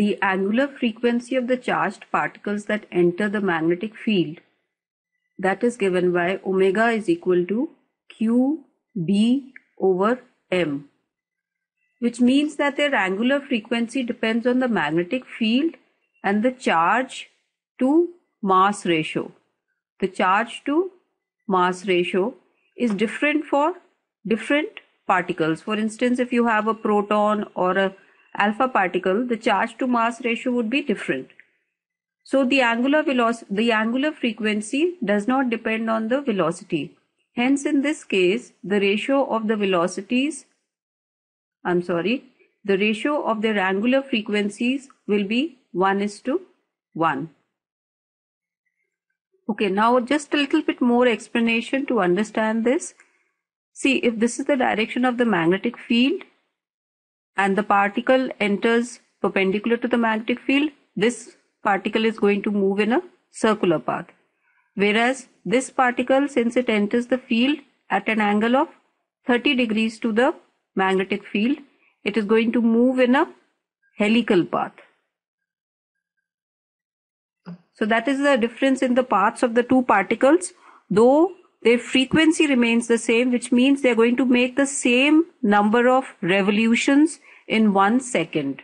the angular frequency of the charged particles that enter the magnetic field that is given by omega is equal to q b over m which means that their angular frequency depends on the magnetic field and the charge to mass ratio. The charge to mass ratio is different for different particles. For instance, if you have a proton or a alpha particle, the charge to mass ratio would be different. So the angular velocity, the angular frequency does not depend on the velocity. Hence, in this case, the ratio of the velocities, I'm sorry, the ratio of their angular frequencies will be 1 is to 1. Okay, now just a little bit more explanation to understand this. See, if this is the direction of the magnetic field and the particle enters perpendicular to the magnetic field, this particle is going to move in a circular path. Whereas this particle, since it enters the field at an angle of 30 degrees to the magnetic field, it is going to move in a helical path. So that is the difference in the paths of the two particles, though their frequency remains the same, which means they're going to make the same number of revolutions in one second.